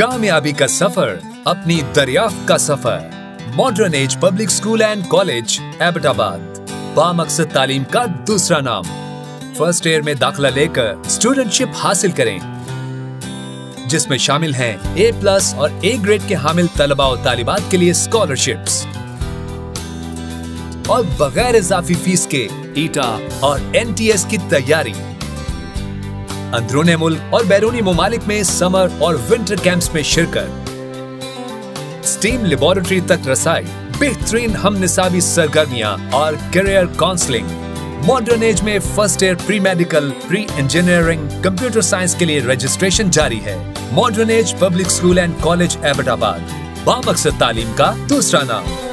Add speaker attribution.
Speaker 1: कामयाबी का सफ़र, अपनी दरियाफ्त का सफ़र। Modern age public school and college Abbottabad बामकसद तालीम का दूसरा नाम। फ़र्स्ट ईयर में दाखिला लेकर स्टूडेंटशिप हासिल करें। जिसमें शामिल हैं ए प्लस और ए ग्रेड के हामिल तलबा और तालिबात के लिए स्कॉलरशिप्स और बगैर इजाफी फ़ीस के ईटा और एनटीएस की तैयारी। अंदरूनी मुल्क और बैरूनी ममालिक में समर और विंटर कैंप्स में शिरकत। स्टीम लेबोरेटरी तक रसाई, बेहतरीन हम निसाबी सरगर्मियाँ और करियर काउंसलिंग मॉडर्न एज में first year pre medical pre engineering computer science के लिए रजिस्ट्रेशन जारी है। Modern age public school and college Abbottabad बामकसद तालीम का दूसरा नाम।